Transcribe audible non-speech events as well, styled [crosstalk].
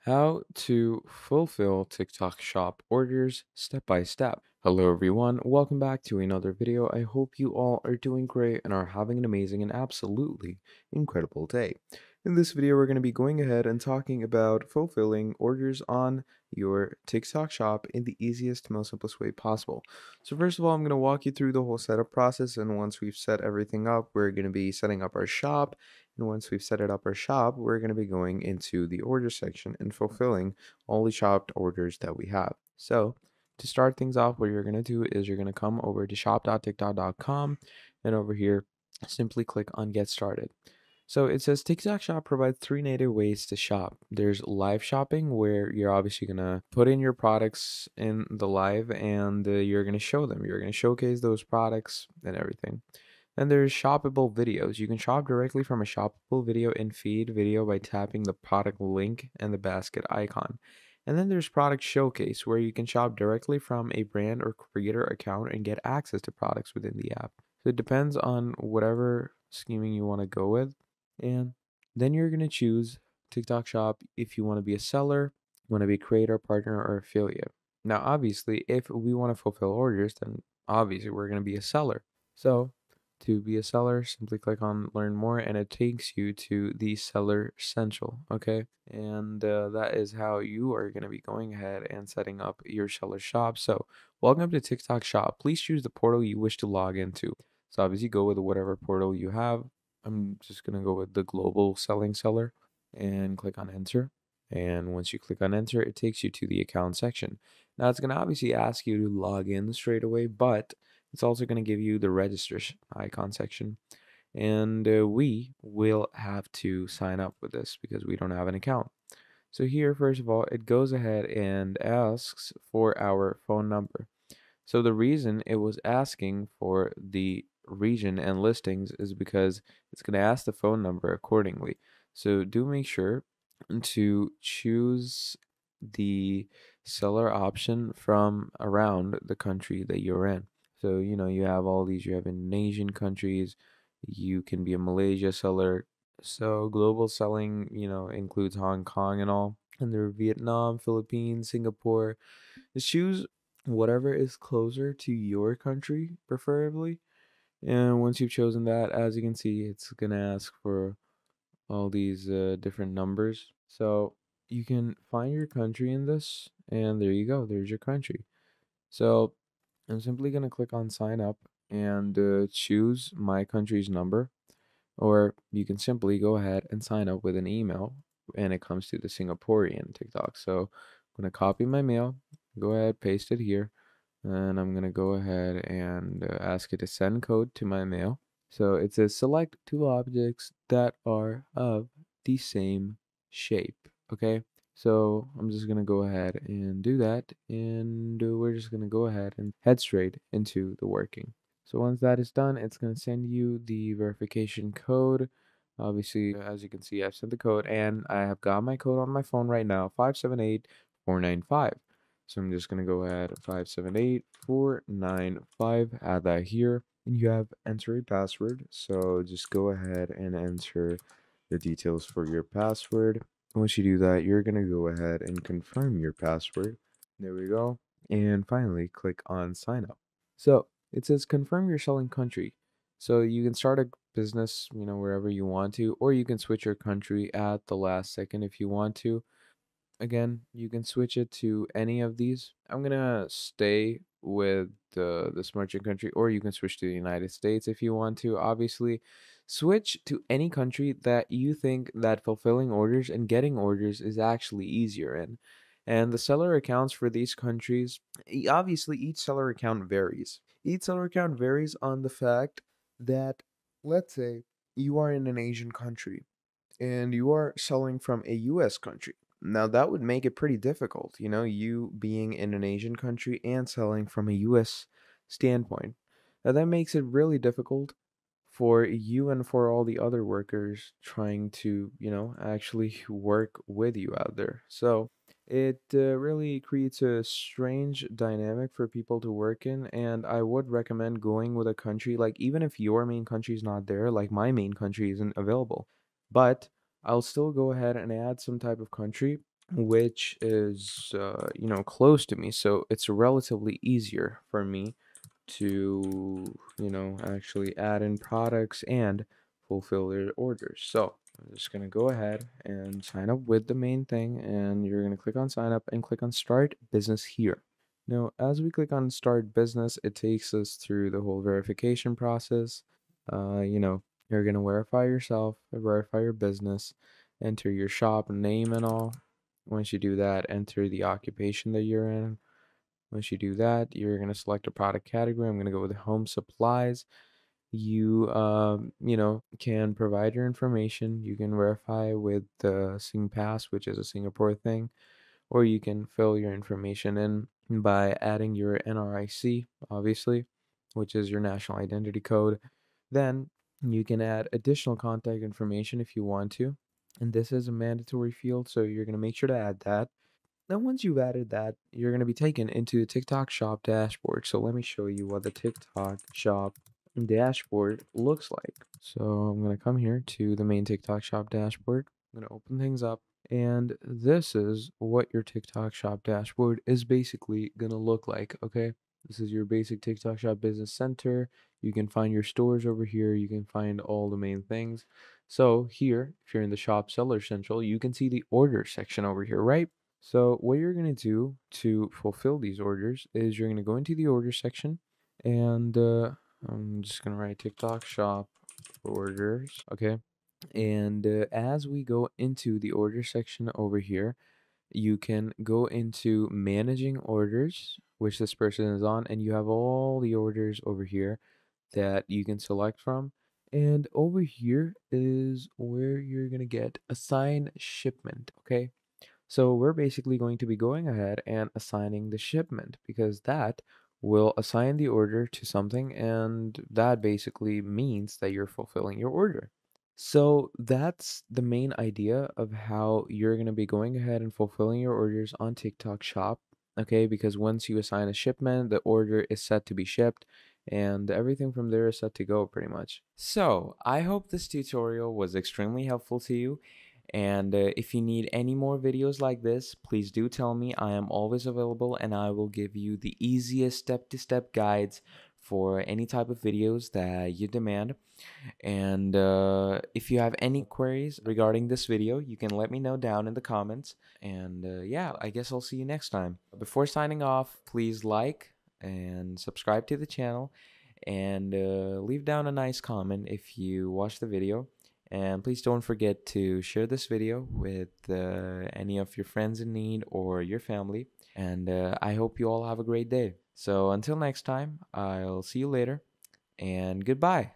How to fulfill TikTok shop orders step by step. Hello everyone, welcome back to another video. I hope you all are doing great and are having an amazing and absolutely incredible day. In this video, we're going to be going ahead and talking about fulfilling orders on your TikTok shop in the easiest, most simplest way possible. So first of all, I'm going to walk you through the whole setup process and once we've set everything up, we're going to be setting up our shop and once we've set it up our shop, we're going to be going into the order section and fulfilling all the shopped orders that we have. So to start things off, what you're going to do is you're going to come over to shop.tiktok.com and over here, simply click on get started. So it says TikTok Shop provides three native ways to shop. There's live shopping, where you're obviously going to put in your products in the live and uh, you're going to show them. You're going to showcase those products and everything. Then there's shoppable videos. You can shop directly from a shoppable video in feed video by tapping the product link and the basket icon. And then there's product showcase where you can shop directly from a brand or creator account and get access to products within the app. So it depends on whatever scheming you want to go with. And then you're going to choose TikTok shop if you want to be a seller, want to be a creator, partner, or affiliate. Now, obviously, if we want to fulfill orders, then obviously we're going to be a seller. So to be a seller, simply click on learn more and it takes you to the seller central. Okay. And uh, that is how you are going to be going ahead and setting up your seller shop. So, welcome to TikTok shop. Please choose the portal you wish to log into. So, obviously, go with whatever portal you have. I'm just going to go with the global selling seller and click on enter. And once you click on enter, it takes you to the account section. Now, it's going to obviously ask you to log in straight away, but it's also going to give you the register icon section. And uh, we will have to sign up with this because we don't have an account. So here, first of all, it goes ahead and asks for our phone number. So the reason it was asking for the region and listings is because it's going to ask the phone number accordingly. So do make sure to choose the seller option from around the country that you're in. So, you know, you have all these, you have Indonesian countries, you can be a Malaysia seller. So, global selling, you know, includes Hong Kong and all. And there are Vietnam, Philippines, Singapore. Just choose whatever is closer to your country, preferably. And once you've chosen that, as you can see, it's going to ask for all these uh, different numbers. So, you can find your country in this, and there you go. There's your country. So, I'm simply going to click on sign up and uh, choose my country's number. Or you can simply go ahead and sign up with an email and it comes to the Singaporean TikTok. So I'm going to copy my mail, go ahead, paste it here, and I'm going to go ahead and uh, ask it to send code to my mail. So it says select two objects that are of the same shape. Okay. So I'm just going to go ahead and do that. And we're just going to go ahead and head straight into the working. So once that is done, it's going to send you the verification code. Obviously, as you can see, I've sent the code and I have got my code on my phone right now, 578495. So I'm just going to go ahead, 578495, add that here. And you have enter a password. So just go ahead and enter the details for your password. Once you do that, you're going to go ahead and confirm your password. There we go. And finally, click on sign up. So it says confirm your selling country. So you can start a business, you know, wherever you want to, or you can switch your country at the last second if you want to. Again, you can switch it to any of these. I'm gonna stay with the this merchant country, or you can switch to the United States if you want to. Obviously, Switch to any country that you think that fulfilling orders and getting orders is actually easier in. And the seller accounts for these countries, obviously each seller account varies. Each seller account varies on the fact that let's say you are in an Asian country and you are selling from a US country. Now that would make it pretty difficult, you know, you being in an Asian country and selling from a US standpoint. Now that makes it really difficult for you and for all the other workers trying to, you know, actually [laughs] work with you out there. So it uh, really creates a strange dynamic for people to work in. And I would recommend going with a country, like, even if your main country is not there, like my main country isn't available. But I'll still go ahead and add some type of country which is uh, you know close to me, so it's relatively easier for me to you know actually add in products and fulfill their orders. So I'm just gonna go ahead and sign up with the main thing, and you're gonna click on sign up and click on start business here. Now, as we click on start business, it takes us through the whole verification process. Uh, you know, you're gonna verify yourself, verify your business, enter your shop name and all. Once you do that, enter the occupation that you're in. Once you do that, you're going to select a product category. I'm going to go with home supplies. You, um, you know, can provide your information. You can verify with the SingPass, which is a Singapore thing, or you can fill your information in by adding your NRIC, obviously, which is your national identity code. Then you can add additional contact information if you want to. And this is a mandatory field, so you're going to make sure to add that. Then once you've added that, you're going to be taken into the TikTok shop dashboard. So let me show you what the TikTok shop dashboard looks like. So I'm going to come here to the main TikTok shop dashboard. I'm going to open things up. And this is what your TikTok shop dashboard is basically going to look like. Okay. This is your basic TikTok shop business center. You can find your stores over here. You can find all the main things. So here, if you're in the shop seller central, you can see the order section over here, right? So what you're going to do to fulfill these orders is you're going to go into the order section and uh, I'm just going to write TikTok shop orders. Okay. And uh, as we go into the order section over here, you can go into managing orders, which this person is on, and you have all the orders over here that you can select from. And over here is where you're going to get assign shipment. Okay. So we're basically going to be going ahead and assigning the shipment because that will assign the order to something and that basically means that you're fulfilling your order. So that's the main idea of how you're going to be going ahead and fulfilling your orders on TikTok Shop. Okay, because once you assign a shipment, the order is set to be shipped and everything from there is set to go pretty much. So I hope this tutorial was extremely helpful to you and uh, if you need any more videos like this, please do tell me. I am always available and I will give you the easiest step-to-step guides for any type of videos that you demand. And uh, if you have any queries regarding this video, you can let me know down in the comments. And uh, yeah, I guess I'll see you next time. Before signing off, please like and subscribe to the channel and uh, leave down a nice comment if you watch the video. And please don't forget to share this video with uh, any of your friends in need or your family. And uh, I hope you all have a great day. So until next time, I'll see you later and goodbye.